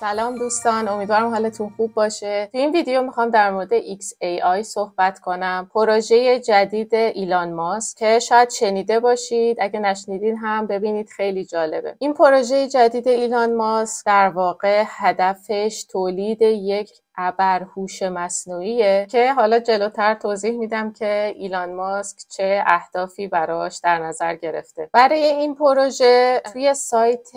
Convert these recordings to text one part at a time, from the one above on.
سلام دوستان امیدوارم حالتون خوب باشه. تو این ویدیو می‌خوام در مورد XAI صحبت کنم. پروژه جدید ایلان ماسک که شاید شنیده باشید. اگه نشنیدین هم ببینید خیلی جالبه. این پروژه جدید ایلان ماسک در واقع هدفش تولید یک ابر هوش مصنوعیه که حالا جلوتر توضیح میدم که ایلان ماسک چه اهدافی براش در نظر گرفته. برای این پروژه توی سایت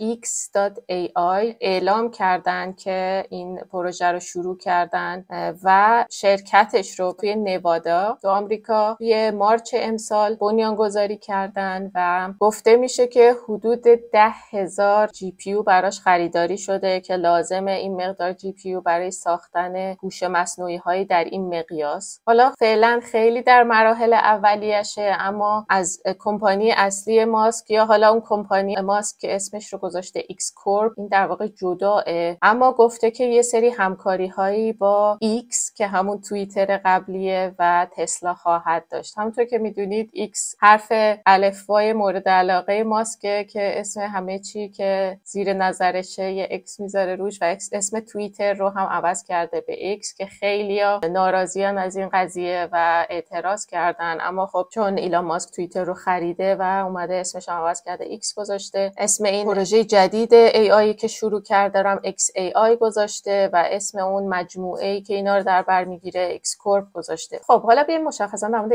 x.ai اعلام کردن که این پروژه رو شروع کردن و شرکتش رو توی نوادا تو آمریکا توی March امسال بنیان گذاری کردن و گفته میشه که حدود ده هزار GPU براش خریداری شده که لازمه این مقدار GPU برای ساختن هوش مصنوعی هایی در این مقیاس. حالا فعلا خیلی در مراحل اولیشه اما از کمپانی اصلی ماسک یا حالا اون کمپانی ماسک که اسمش رو گذاشته X Corp این در واقع جداست اما گفته که یه سری همکاری هایی با X که همون توییتر قبلیه و تسلا خواهد داشت. همونطور که می‌دونید X حرف الفبای مورد علاقه ماسکه که اسم همه چی که زیر نظرشه یه X می‌ذاره روش و اسم توییتر رو هم عوض کرده به X که خیلی ناراضیان از این قضیه و اعتراض کردن. اما خب چون ایلان ماسک توییتر رو خریده و اومده اسمش عوض کرده X گذاشته. اسم این پروژه جدید AI که شروع کرده xAI گذاشته و اسم اون مجموعه ای که اینا رو در بر می‌گیره X Corp گذاشته. خب حالا بیایم مشخصا در مورد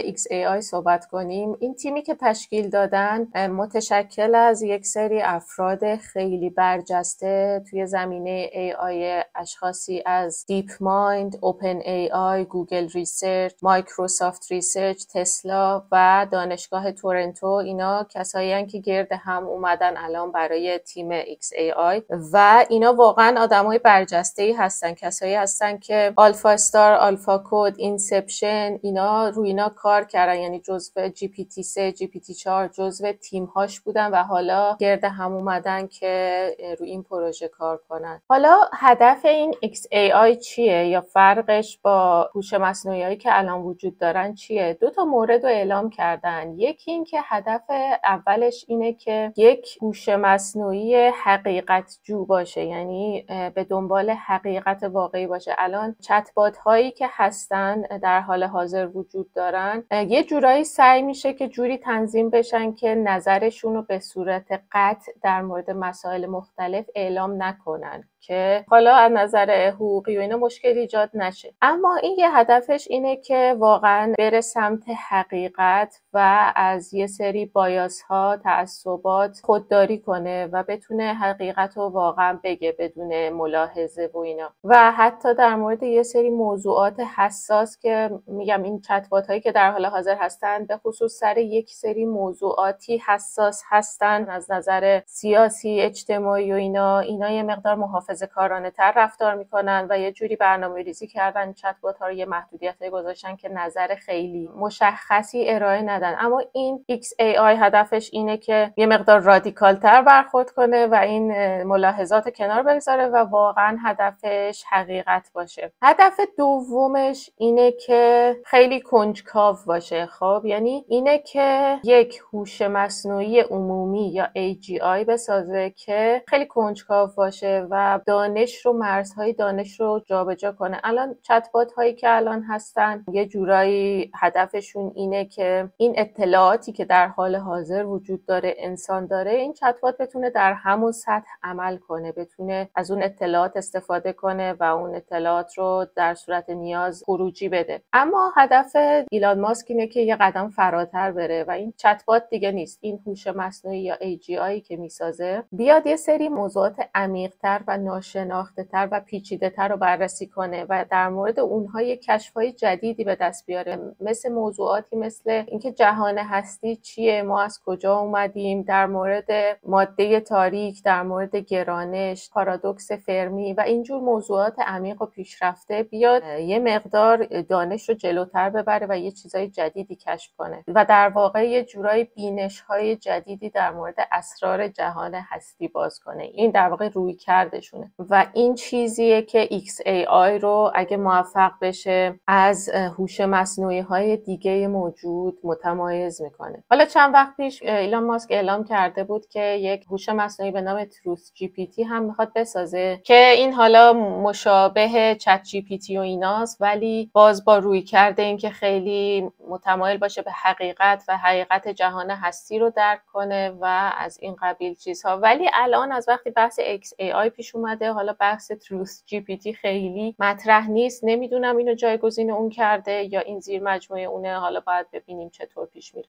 AI صحبت کنیم. این تیمی که تشکیل دادن متشکل از یک سری افراد خیلی برجسته توی زمینه AI اشخاصی از DeepMind، OpenAI، Google Research، Microsoft Research، تسلا و دانشگاه تورنتو. اینا کسایی که گرد هم اومدن الان برای تیم XAI و اینا واقعا آدمای برجسته ای هستن. کسایی هستن که AlphaStar، AlphaCode، Inception اینا روی اینا کار کردن. یعنی جزو جی پی تی 3 جی پی تی 4 جزو تیم هاش بودن و حالا گرد هم اومدن که روی این پروژه کار کنن. حالا هدف این XAI چیه یا فرقش با هوش مصنوعی هایی که الان وجود دارن چیه؟ دو تا مورد رو اعلام کردن. یکی این که هدف اولش اینه که یک هوش مصنوعی حقیقت جو باشه یعنی به دنبال حقیقت واقعی باشه. الان چت هایی که هستن در حال حاضر وجود دارن یه جورایی سعی میشه که جوری تنظیم بشن که نظرشون رو به صورت قطع در مورد مسائل مختلف اعلام نکنن. که حالا از نظر حقوقی و اینا مشکل ایجاد نشه. اما این یه هدفش اینه که واقعا بره سمت حقیقت و از یه سری بایاس ها تعصبات خودداری کنه و بتونه حقیقت رو واقعا بگه بدون ملاحظه و اینا. و حتی در مورد یه سری موضوعات حساس که میگم این چتبات هایی که در حال حاضر هستن به خصوص سر یک سری موضوعاتی حساس هستن از نظر سیاسی اجتماعی و اینا اینا یه مقدار محافظه کارانه تر رفتار می‌کنن و یه جوری برنامه ریزی کردن چت ها رو یه محدودیت گذاشتن که نظر خیلی مشخصی ارائه ندن. اما این XAI هدفش اینه که یه مقدار رادیکال تر برخورد کنه و این ملاحظات کنار بگذاره و واقعا هدفش حقیقت باشه. هدف دومش اینه که خیلی کنجکاو باشه. خب یعنی اینه که یک هوش مصنوعی عمومی یا AGI بسازه که خیلی کنجکاو باشه و دانش رو مرزهای دانش رو جابجا کنه. الان چتبات هایی که الان هستن یه جورایی هدفشون اینه که این اطلاعاتی که در حال حاضر وجود داره انسان داره این چتبات بتونه در همون سطح عمل کنه بتونه از اون اطلاعات استفاده کنه و اون اطلاعات رو در صورت نیاز خروجی بده. اما هدف ایلان ماسک اینه که یه قدم فراتر بره و این چتبات دیگه نیست. این هوش مصنوعی یا AGI که می‌سازه بیاد یه سری موضوعات عمیقتر و ناشناخته تر و پیچیده تر رو بررسی کنه و در مورد اونها یه کشف های جدیدی به دست بیاره. مثل موضوعاتی مثل اینکه جهان هستی چیه ما از کجا اومدیم در مورد ماده تاریک در مورد گرانش پارادوکس فرمی و اینجور موضوعات عمیق و پیشرفته بیاد یه مقدار دانش رو جلوتر ببره و یه چیزای جدیدی کشف کنه. و در واقع یه جورای بینش های جدیدی در مورد اسرار جهان هستی باز کنه. این در واقع روی کردشونه و این چیزیه که XAI رو اگه موفق بشه از هوش مصنوعی های دیگه موجود متمایز می‌کنه. حالا چند وقت پیش ایلان ماسک اعلام کرده بود که یک هوش مصنوعی به نام TruthGPT هم می‌خواد بسازه که این حالا مشابه ChatGPT و ایناست ولی باز با رویکرد اینکه خیلی متمایل باشه به حقیقت و حقیقت جهان هستی رو درک کنه و از این قبیل چیزها. ولی الان از وقتی بحث XAI پیش اومده. حالا بحث TruthGPT خیلی مطرح نیست. نمی‌دونم اینو جایگزین اون کرده یا این زیر مجموعه اونه. حالا باید ببینیم چطور پیش میره.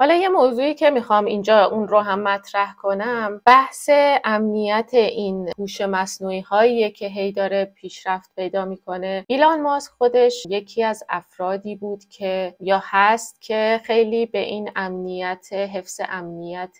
حالا یه موضوعی که می‌خوام اینجا اون رو هم مطرح کنم. بحث امنیت این هوش مصنوعی هایی که هی داره پیشرفت پیدا می‌کنه. ایلان ماسک خودش یکی از افرادی بود که یا هست که خیلی به این امنیت حفظ امنیت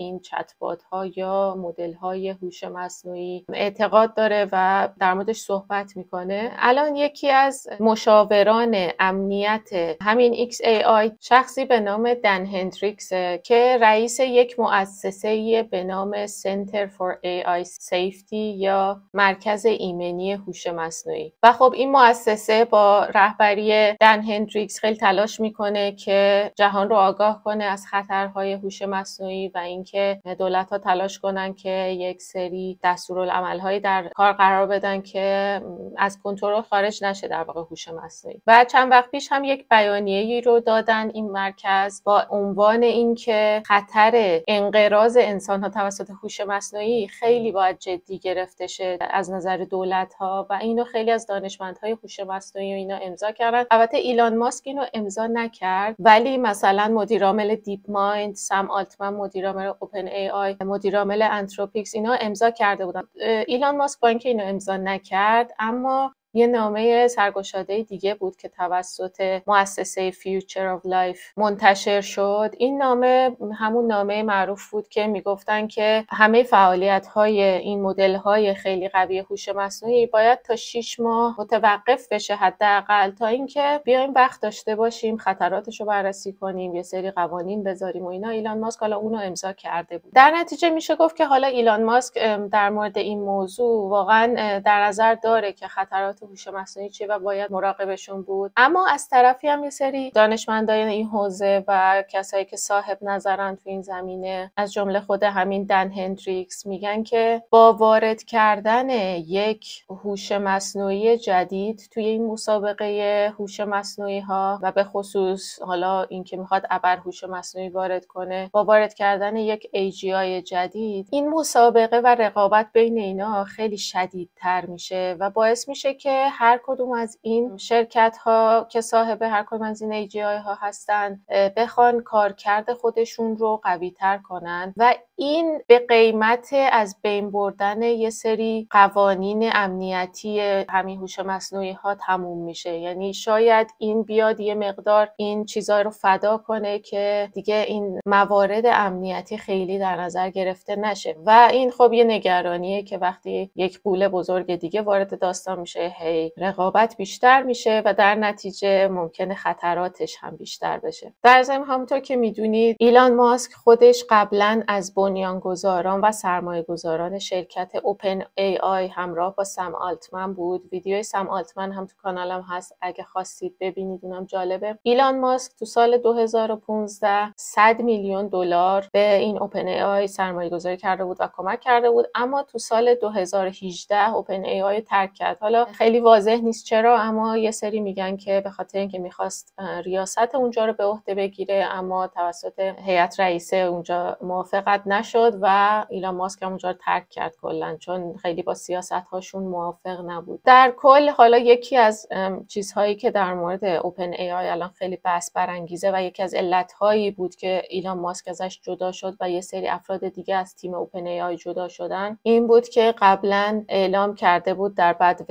این چتبات ها یا مدل های هوش مصنوعی اعتقاد داره و در موردش صحبت می‌کنه. الان یکی از مشاوران امنیت همین XAI شخصی به نام دن هندریکس که رئیس یک مؤسسه به نام Center for AI Safety یا مرکز ایمنی هوش مصنوعی. و خب این مؤسسه با رهبری دن هندریکس خیلی تلاش می‌کنه که جهان رو آگاه کنه از خطرهای هوش مصنوعی و این که دولت ها تلاش کنن که یک سری دستورالعملهایی در کار قرار بدن که از کنترل خارج نشه در واقع هوش مصنوعی. و چند وقت پیش هم یک بیانیه‌ای رو دادن این مرکز با عنوان اینکه خطر انقراض انسان ها توسط هوش مصنوعی خیلی باید جدی گرفته شه از نظر دولت ها و اینو خیلی از دانشمندهای هوش مصنوعی و اینا امضا کردن. البته ایلان ماسک اینو امضا نکرد ولی مثلا مدیر عامل DeepMind سم آلتمن مدیر عامل OpenAI مدیر عامل Anthropic اینا امضا کرده بودن. ایلان ماسک با اینکه اینو امضا نکرد اما یه نامه سرگشاده دیگه بود که توسط مؤسسه Future of Life منتشر شد. این نامه همون نامه معروف بود که می‌گفتن که همه فعالیت های این مدل های خیلی قوی هوش مصنوعی باید تا 6 ماه متوقف بشه حداقل تا اینکه بیایم وقت داشته باشیم خطراتش رو بررسی کنیم یه سری قوانین بذاریم و اینا. ایلان ماسک حالا اونو امضا کرده بود. در نتیجه میشه گفت که حالا ایلان ماسک در مورد این موضوع واقعا در نظر داره که خطرات هوش مصنوعی چیه و باید مراقبشون بود. اما از طرفی هم یه سری دانشمندای این حوزه و کسایی که صاحب نظرن تو این زمینه از جمله خود همین دن هندریکس میگن که با وارد کردن یک هوش مصنوعی جدید توی این مسابقه هوش مصنوعی ها و به خصوص حالا اینکه می‌خواد ابر هوش مصنوعی وارد کنه با وارد کردن یک AGI جدید این مسابقه و رقابت بین اینا خیلی شدیدتر میشه و باعث میشه که هر کدوم از این شرکت ها که صاحب هر کدوم از این AGI ها هستن بخوان کارکرد خودشون رو قوی تر کنن و این به قیمت از بین بردن یه سری قوانین امنیتی همین هوش مصنوعی ها تموم میشه. یعنی شاید این بیاد یه مقدار این چیزها رو فدا کنه که دیگه این موارد امنیتی خیلی در نظر گرفته نشه. و این خب یه نگرانیه که وقتی یک قوله بزرگ دیگه وارد داستان میشه هی رقابت بیشتر میشه و در نتیجه ممکنه خطراتش هم بیشتر بشه. در ضمن همونطور که می‌دونید ایلان ماسک خودش قبلا از بنیانگذاران و سرمایه گذاران شرکت اوپن ای آی همراه با سم آلتمن بود. ویدیوی سم آلتمن هم تو کانالم هست. اگه خواستید ببینید اونم جالبه. ایلان ماسک تو سال 2015 100 میلیون دلار به این OpenAI سرمایه گذاری کرده بود و کمک کرده بود. اما تو سال 2018 OpenAI ترک کرد. حالا خیلی واضح نیست چرا اما یه سری میگن که به خاطر اینکه می‌خواست ریاست اونجا رو به عهده بگیره اما توسط هیئت رئیسه اونجا موافقت نشد و ایلان ماسک هم اونجا رو ترک کرد کلا چون خیلی با سیاست هاشون موافق نبود. در کل حالا یکی از چیزهایی که در مورد اوپن ای آی الان خیلی بحث برانگیزه و یکی از علت هایی بود که ایلان ماسک ازش جدا شد و یه سری افراد دیگه از تیم اوپن ای آی جدا شدن این بود که قبلا اعلام کرده بود در بعد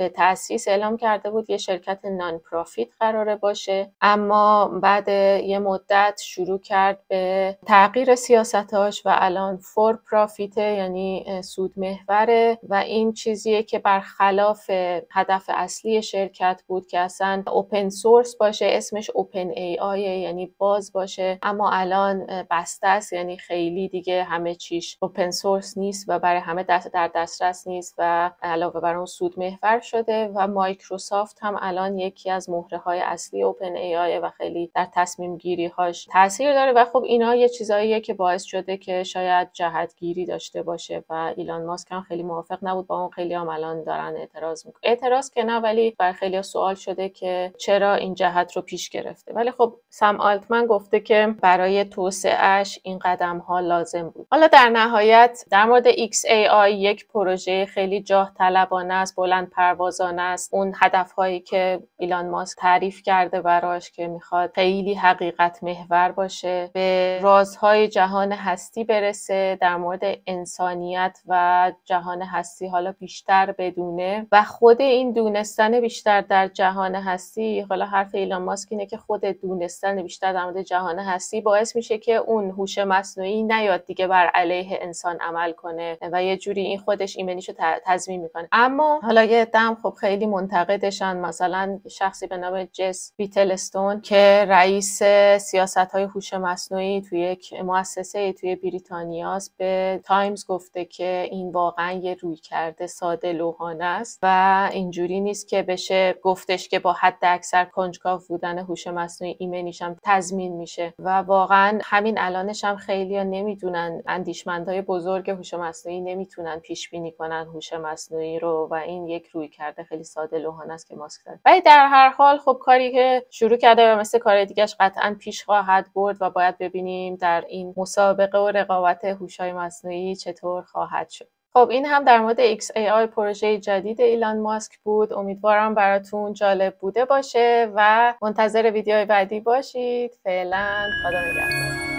تاسیس اعلام کرده بود یه شرکت نان پرافیت قراره باشه. اما بعد یه مدت شروع کرد به تغییر سیاستاش و الان فور پرافیته یعنی سود محوره و این چیزیه که برخلاف هدف اصلی شرکت بود که اصلا open source باشه اسمش OpenAI یعنی باز باشه. اما الان بسته است یعنی خیلی دیگه همه چیش open source نیست و برای همه دست در دسترس نیست و علاوه بر اون سود محور شده و مایکروسافت هم الان یکی از مهره های اصلی OpenAI و خیلی در تصمیم گیری هاش تاثیر داره و خب اینا یه چیزاییه که باعث شده که شاید جهتگیری داشته باشه و ایلان ماسک هم خیلی موافق نبود با اون خیلی هم الان دارن اعتراض می‌کنن. اعتراض که نه ولی برای خیلی سوال شده که چرا این جهت رو پیش گرفته. ولی خب سم آلتمن گفته که برای توسعهش این قدم ها لازم بود. حالا در نهایت در مورد XAI یک پروژه خیلی جاه طلبانه است بلند پروازانه است. اون هدف هایی که ایلان ماسک تعریف کرده براش که می‌خواد خیلی حقیقت محور باشه به رازهای جهان هستی برسه در مورد انسانیت و جهان هستی حالا بیشتر بدونه. و خود این دونستن بیشتر در جهان هستی حالا حرف ایلان ماسک اینه که خود دونستن بیشتر در مورد جهان هستی باعث میشه که اون هوش مصنوعی نیاد دیگه بر علیه انسان عمل کنه و یه جوری این خودش ایمنیشو تضمین می‌کنه. اما حالا یه عده‌م خب خیلی منتقدشن. مثلا شخصی به نام جس بیتلستون که رئیس سیاست های هوش مصنوعی توی یک مؤسسه توی بریتانیاست به تایمز گفته که این واقعا یه رویکرد ساده لوحانه است و اینجوری نیست که بشه گفتش که با حد اکثر کنجکاو بودن هوش مصنوعی ایمنیش هم تضمین میشه. و واقعا همین الانش هم خیلی نمی‌دونن اندیشمندهای بزرگ هوش مصنوعی نمی‌تونن پیش بینی کنن هوش مصنوعی رو و این یک رویکرد خیلی ساده لوحانه است که ماسک داره ولی در هر حال خب کاری که شروع کرده و مثل کار دیگهش قطعا پیش خواهد برد و باید ببینیم در این مسابقه و رقابت هوش‌های مصنوعی چطور خواهد شد. خب این هم در مورد XAI پروژه جدید ایلان ماسک بود. امیدوارم براتون جالب بوده باشه و منتظر ویدیوهای بعدی باشید. فعلا خدا نگهدار.